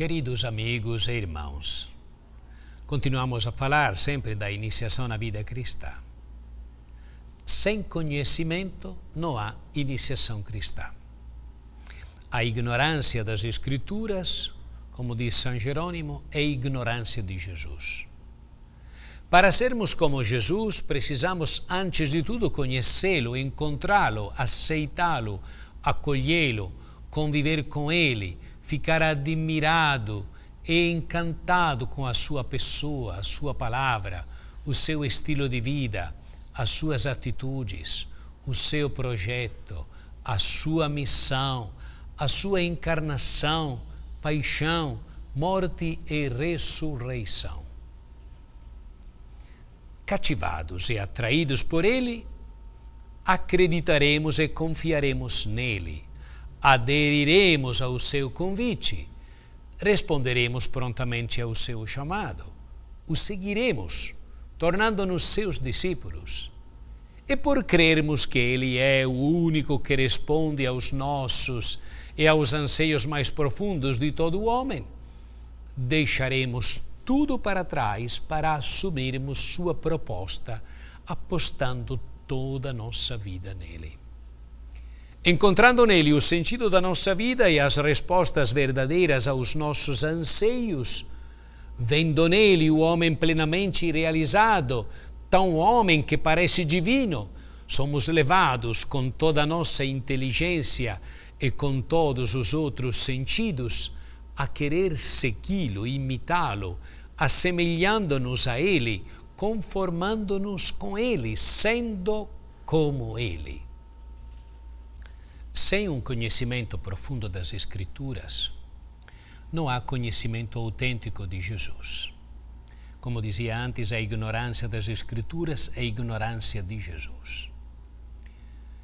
Queridos amigos e irmãos, continuamos a falar sempre da iniciação na vida cristã. Sem conhecimento não há iniciação cristã. A ignorância das Escrituras, como diz São Jerônimo, é ignorância de Jesus. Para sermos como Jesus, precisamos, antes de tudo, conhecê-lo, encontrá-lo, aceitá-lo, acolhê-lo, conviver com ele, ficar admirado e encantado com a sua pessoa, a sua palavra, o seu estilo de vida, as suas atitudes, o seu projeto, a sua missão, a sua encarnação, paixão, morte e ressurreição. Cativados e atraídos por ele, acreditaremos e confiaremos nele aderiremos ao seu convite, responderemos prontamente ao seu chamado, o seguiremos, tornando-nos seus discípulos. E por crermos que Ele é o único que responde aos nossos e aos anseios mais profundos de todo o homem, deixaremos tudo para trás para assumirmos Sua proposta, apostando toda a nossa vida nele. Encontrando nele o sentido da nossa vida e as respostas verdadeiras aos nossos anseios, vendo nele o homem plenamente realizado, tão homem que parece divino, somos levados com toda a nossa inteligência e com todos os outros sentidos a querer segui-lo, imitá-lo, assemelhando-nos a ele, conformando-nos com ele, sendo como ele. Sem um conhecimento profundo das Escrituras, não há conhecimento autêntico de Jesus. Como dizia antes, a ignorância das Escrituras é a ignorância de Jesus.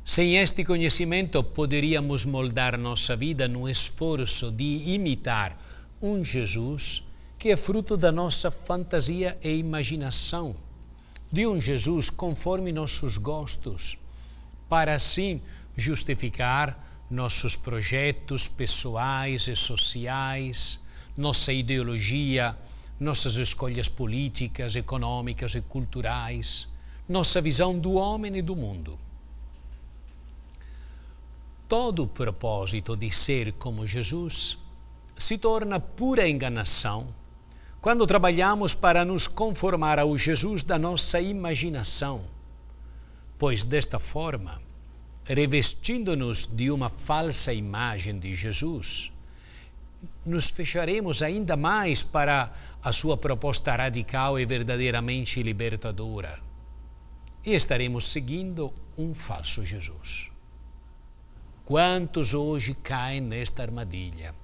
Sem este conhecimento, poderíamos moldar nossa vida no esforço de imitar um Jesus que é fruto da nossa fantasia e imaginação, de um Jesus conforme nossos gostos, para assim justificar nossos projetos pessoais e sociais, nossa ideologia, nossas escolhas políticas, econômicas e culturais, nossa visão do homem e do mundo. Todo o propósito de ser como Jesus se torna pura enganação quando trabalhamos para nos conformar ao Jesus da nossa imaginação, pois desta forma revestindo-nos de uma falsa imagem de Jesus, nos fecharemos ainda mais para a sua proposta radical e verdadeiramente libertadora. E estaremos seguindo um falso Jesus. Quantos hoje caem nesta armadilha?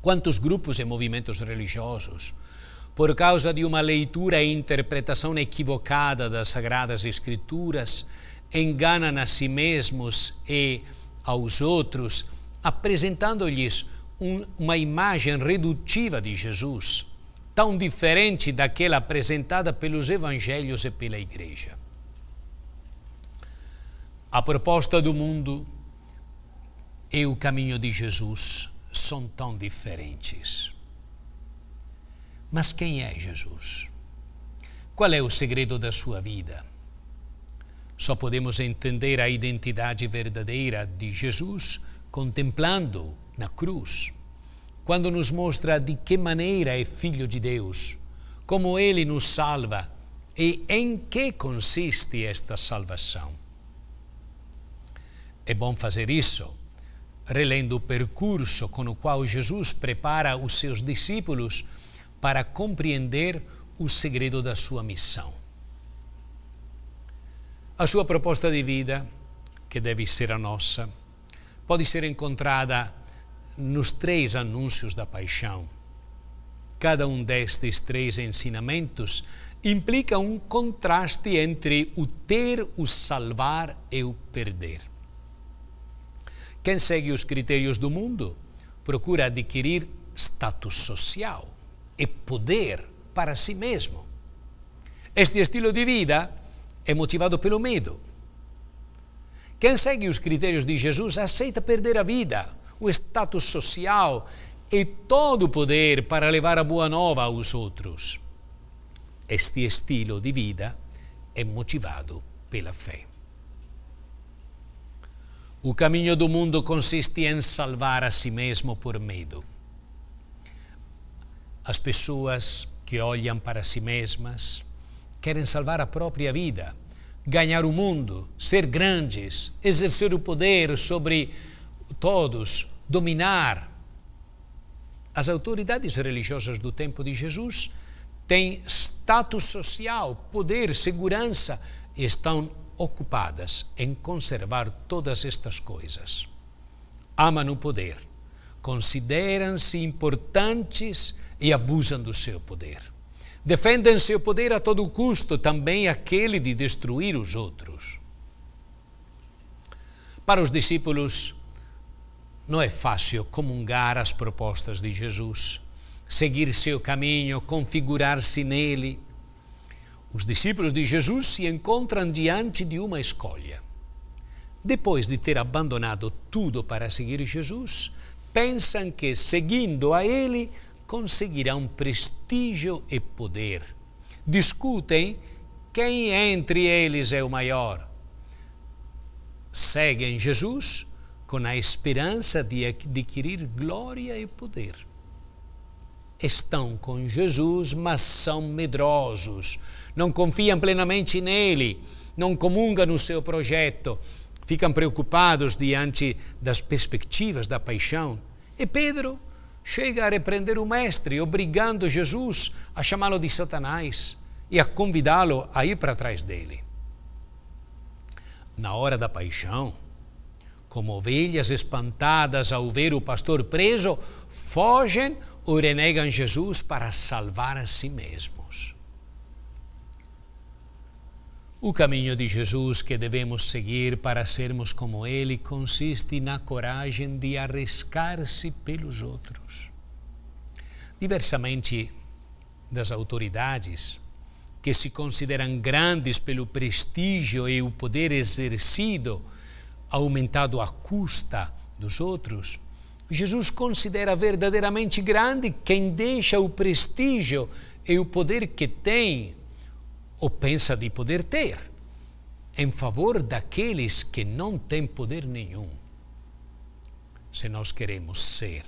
Quantos grupos e movimentos religiosos, por causa de uma leitura e interpretação equivocada das Sagradas Escrituras, enganam a si mesmos e aos outros, apresentando-lhes um, uma imagem redutiva de Jesus, tão diferente daquela apresentada pelos evangelhos e pela igreja. A proposta do mundo e o caminho de Jesus são tão diferentes. Mas quem é Jesus? Qual é o segredo da sua vida? Só podemos entender a identidade verdadeira de Jesus contemplando na cruz, quando nos mostra de que maneira é filho de Deus, como ele nos salva e em que consiste esta salvação. É bom fazer isso, relendo o percurso com o qual Jesus prepara os seus discípulos para compreender o segredo da sua missão. A sua proposta de vida, que deve ser a nossa, pode ser encontrada nos três anúncios da paixão. Cada um destes três ensinamentos implica um contraste entre o ter, o salvar e o perder. Quem segue os critérios do mundo procura adquirir status social e poder para si mesmo. Este estilo de vida é motivado pelo medo. Quem segue os critérios de Jesus aceita perder a vida, o status social e todo o poder para levar a boa nova aos outros. Este estilo de vida é motivado pela fé. O caminho do mundo consiste em salvar a si mesmo por medo. As pessoas que olham para si mesmas querem salvar a própria vida, ganhar o mundo, ser grandes, exercer o poder sobre todos, dominar. As autoridades religiosas do tempo de Jesus têm status social, poder, segurança e estão ocupadas em conservar todas estas coisas. Amam o poder, consideram-se importantes e abusam do seu poder. Defendem seu poder a todo custo, também aquele de destruir os outros. Para os discípulos, não é fácil comungar as propostas de Jesus, seguir seu caminho, configurar-se nele. Os discípulos de Jesus se encontram diante de uma escolha. Depois de ter abandonado tudo para seguir Jesus, pensam que, seguindo a Ele, conseguirão prestígio e poder. Discutem quem entre eles é o maior. Seguem Jesus com a esperança de adquirir glória e poder. Estão com Jesus, mas são medrosos, não confiam plenamente nele, não comungam no seu projeto, ficam preocupados diante das perspectivas da paixão. E Pedro chega a repreender o Mestre, obrigando Jesus a chamá-lo de Satanás e a convidá-lo a ir para trás dele. Na hora da paixão, como ovelhas espantadas ao ver o pastor preso, fogem ou renegam Jesus para salvar a si mesmos. O caminho de Jesus que devemos seguir para sermos como Ele consiste na coragem de arriscar-se pelos outros. Diversamente das autoridades, que se consideram grandes pelo prestígio e o poder exercido, aumentado à custa dos outros, Jesus considera verdadeiramente grande quem deixa o prestígio e o poder que tem ou pensa de poder ter, em favor daqueles que não têm poder nenhum. Se nós queremos ser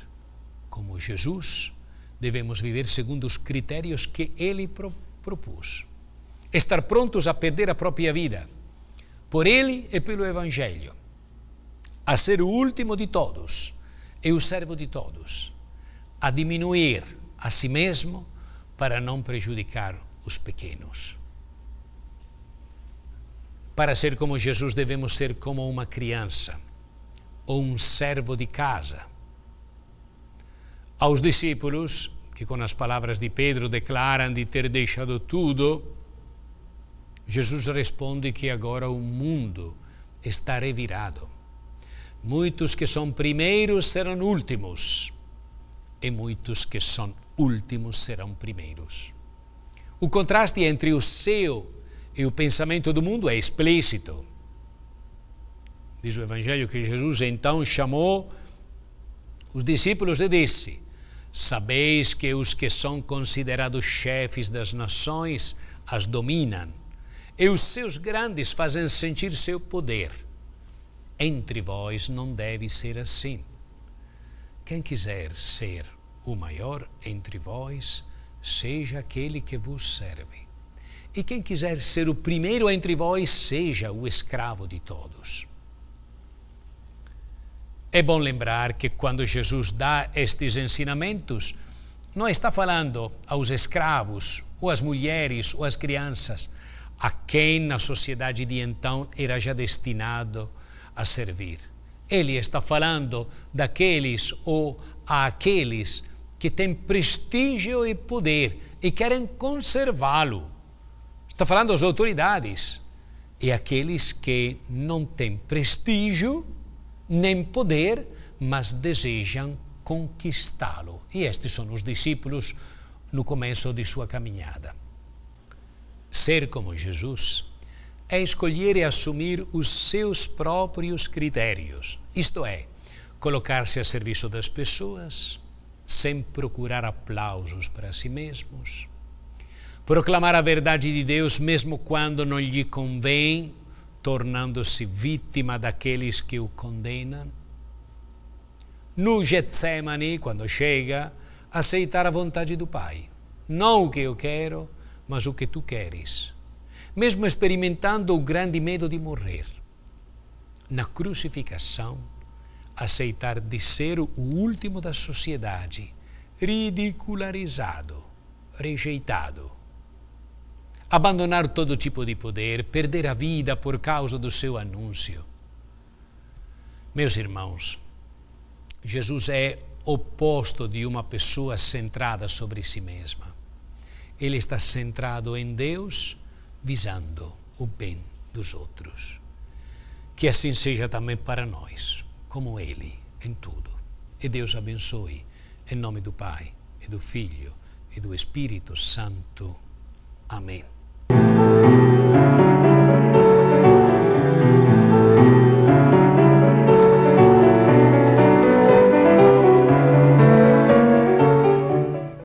como Jesus, devemos viver segundo os critérios que ele pro propôs. Estar prontos a perder a própria vida, por ele e pelo Evangelho, a ser o último de todos e o servo de todos, a diminuir a si mesmo para não prejudicar os pequenos. Para ser como Jesus, devemos ser como uma criança ou um servo de casa. Aos discípulos, que com as palavras de Pedro declaram de ter deixado tudo, Jesus responde que agora o mundo está revirado. Muitos que são primeiros serão últimos, e muitos que são últimos serão primeiros. O contraste entre o seu e o pensamento do mundo é explícito. Diz o Evangelho que Jesus então chamou os discípulos e disse: Sabeis que os que são considerados chefes das nações as dominam, e os seus grandes fazem sentir seu poder. Entre vós não deve ser assim. Quem quiser ser o maior entre vós, seja aquele que vos serve. E quem quiser ser o primeiro entre vós, seja o escravo de todos. É bom lembrar que quando Jesus dá estes ensinamentos, não está falando aos escravos, ou às mulheres, ou às crianças, a quem na sociedade de então era já destinado a servir. Ele está falando daqueles ou àqueles que têm prestígio e poder e querem conservá-lo Está falando às autoridades e aqueles que não têm prestígio nem poder, mas desejam conquistá-lo. E estes são os discípulos no começo de sua caminhada. Ser como Jesus é escolher e assumir os seus próprios critérios, isto é, colocar-se a serviço das pessoas, sem procurar aplausos para si mesmos. Proclamar a verdade de Deus mesmo quando não lhe convém, tornando-se vítima daqueles que o condenam. No Getsemane, quando chega, aceitar a vontade do Pai. Não o que eu quero, mas o que tu queres. Mesmo experimentando o grande medo de morrer. Na crucificação, aceitar de ser o último da sociedade, ridicularizado, rejeitado. Abandonar todo tipo de poder, perder a vida por causa do seu anúncio. Meus irmãos, Jesus é oposto de uma pessoa centrada sobre si mesma. Ele está centrado em Deus, visando o bem dos outros. Que assim seja também para nós, como Ele, em tudo. E Deus abençoe, em nome do Pai, e do Filho, e do Espírito Santo. Amém.